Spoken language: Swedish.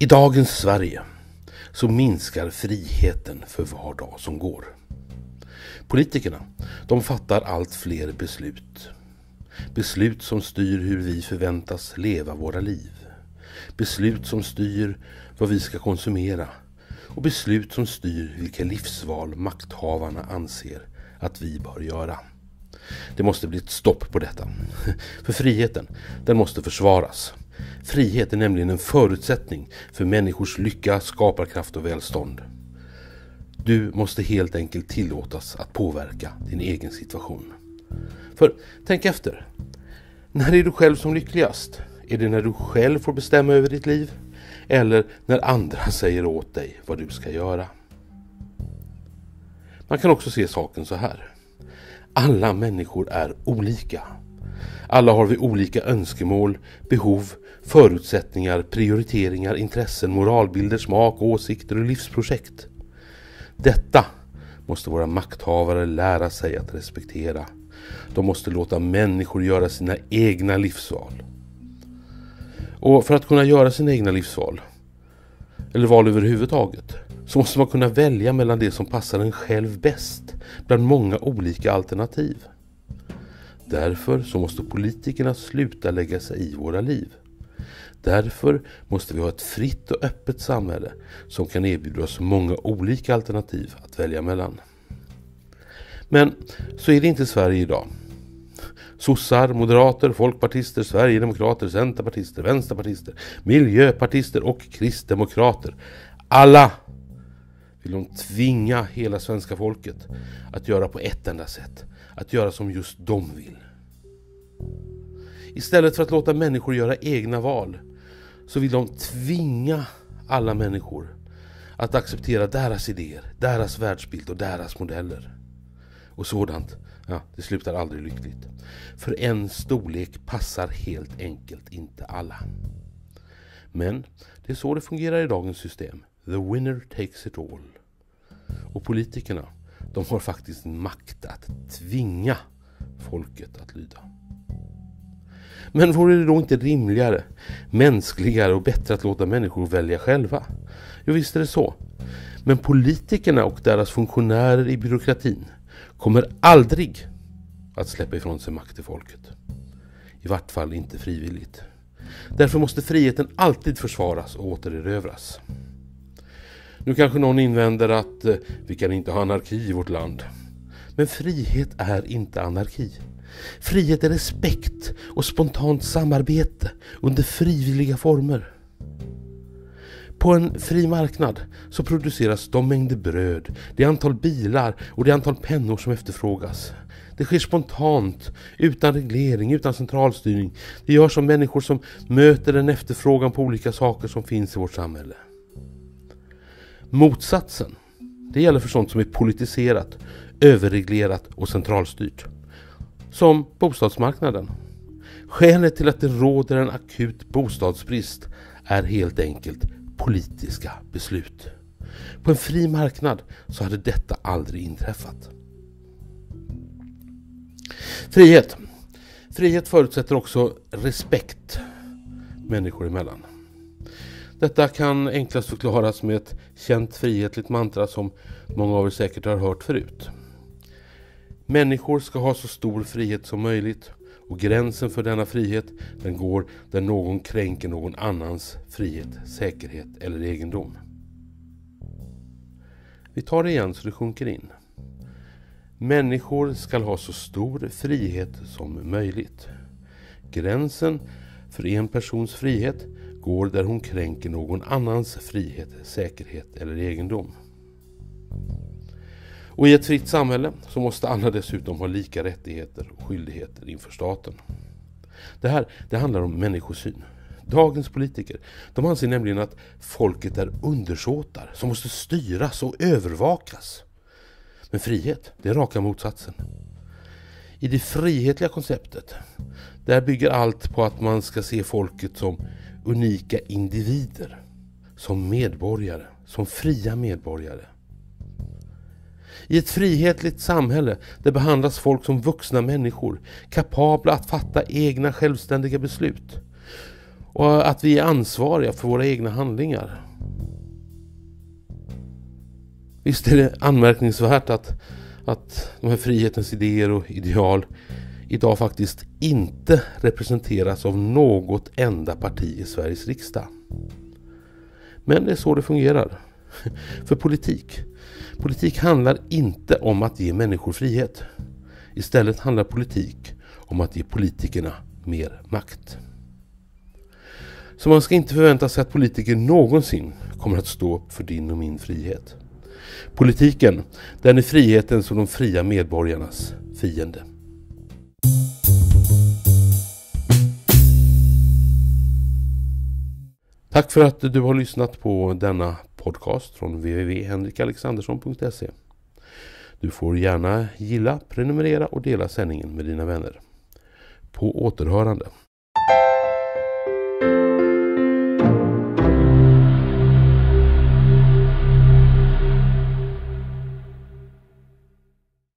I dagens Sverige så minskar friheten för var dag som går. Politikerna, de fattar allt fler beslut. Beslut som styr hur vi förväntas leva våra liv. Beslut som styr vad vi ska konsumera. Och beslut som styr vilka livsval makthavarna anser att vi bör göra. Det måste bli ett stopp på detta. För friheten, den måste försvaras. Frihet är nämligen en förutsättning för människors lycka, skaparkraft och välstånd. Du måste helt enkelt tillåtas att påverka din egen situation. För tänk efter. När är du själv som lyckligast? Är det när du själv får bestämma över ditt liv? Eller när andra säger åt dig vad du ska göra? Man kan också se saken så här. Alla människor är olika. Alla har vi olika önskemål, behov, förutsättningar, prioriteringar, intressen, moralbilder, smak, åsikter och livsprojekt. Detta måste våra makthavare lära sig att respektera. De måste låta människor göra sina egna livsval. Och för att kunna göra sina egna livsval, eller val överhuvudtaget, så måste man kunna välja mellan det som passar en själv bäst bland många olika alternativ. Därför så måste politikerna sluta lägga sig i våra liv. Därför måste vi ha ett fritt och öppet samhälle som kan erbjuda oss många olika alternativ att välja mellan. Men så är det inte i Sverige idag. Sossar, moderater, folkpartister, sverigedemokrater, centerpartister, vänsterpartister, miljöpartister och kristdemokrater. Alla vill de tvinga hela svenska folket att göra på ett enda sätt. Att göra som just de vill. Istället för att låta människor göra egna val så vill de tvinga alla människor att acceptera deras idéer, deras världsbild och deras modeller. Och sådant, ja, det slutar aldrig lyckligt. För en storlek passar helt enkelt inte alla. Men det är så det fungerar i dagens system. The winner takes it all. Och politikerna, de har faktiskt makt att tvinga folket att lyda. Men vore det då inte rimligare, mänskligare och bättre att låta människor välja själva? Jo, visst är det så. Men politikerna och deras funktionärer i byråkratin kommer aldrig att släppa ifrån sig makt till folket. I vart fall inte frivilligt. Därför måste friheten alltid försvaras och återerövras. Nu kanske någon invänder att eh, vi kan inte ha anarki i vårt land. Men frihet är inte anarki. Frihet är respekt och spontant samarbete under frivilliga former. På en fri marknad så produceras de mängder bröd, det antal bilar och det antal pennor som efterfrågas. Det sker spontant, utan reglering, utan centralstyrning. Det görs av människor som möter en efterfrågan på olika saker som finns i vårt samhälle. Motsatsen, det gäller för sånt som är politiserat, överreglerat och centralstyrt. Som bostadsmarknaden. Skälet till att det råder en akut bostadsbrist är helt enkelt politiska beslut. På en fri marknad så hade detta aldrig inträffat. Frihet. Frihet förutsätter också respekt människor emellan. Detta kan enklast förklaras med ett känt frihetligt mantra som många av er säkert har hört förut. Människor ska ha så stor frihet som möjligt och gränsen för denna frihet den går där någon kränker någon annans frihet, säkerhet eller egendom. Vi tar det igen så det sjunker in. Människor ska ha så stor frihet som möjligt. Gränsen för en persons frihet går där hon kränker någon annans frihet, säkerhet eller egendom. Och i ett fritt samhälle så måste alla dessutom ha lika rättigheter och skyldigheter inför staten. Det här det handlar om människosyn. Dagens politiker de anser nämligen att folket är undersåtar som måste styras och övervakas. Men frihet, det är raka motsatsen. I det frihetliga konceptet, där bygger allt på att man ska se folket som unika individer. Som medborgare, som fria medborgare. I ett frihetligt samhälle där behandlas folk som vuxna människor, kapabla att fatta egna självständiga beslut. Och att vi är ansvariga för våra egna handlingar. Visst är det anmärkningsvärt att, att de här frihetens idéer och ideal idag faktiskt inte representeras av något enda parti i Sveriges riksdag. Men det är så det fungerar. För politik, politik handlar inte om att ge människor frihet. Istället handlar politik om att ge politikerna mer makt. Så man ska inte förvänta sig att politiker någonsin kommer att stå upp för din och min frihet. Politiken, den är frihetens och de fria medborgarnas fiende. Tack för att du har lyssnat på denna podcast från www.henrikalexandersson.se. Du får gärna gilla, prenumerera och dela sändningen med dina vänner. På återhörande.